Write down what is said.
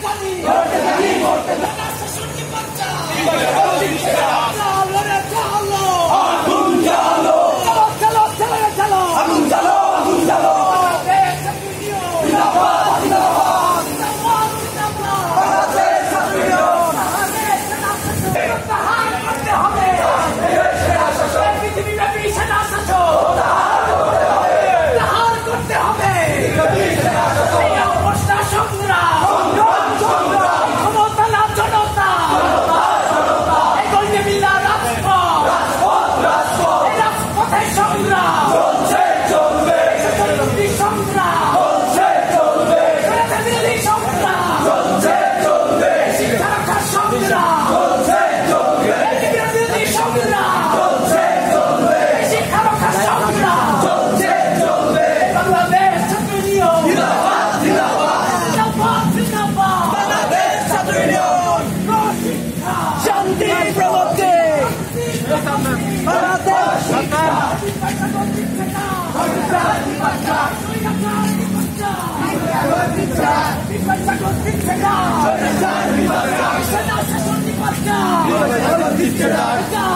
camino! ¡Corte el camino! ¡La marcha! Kita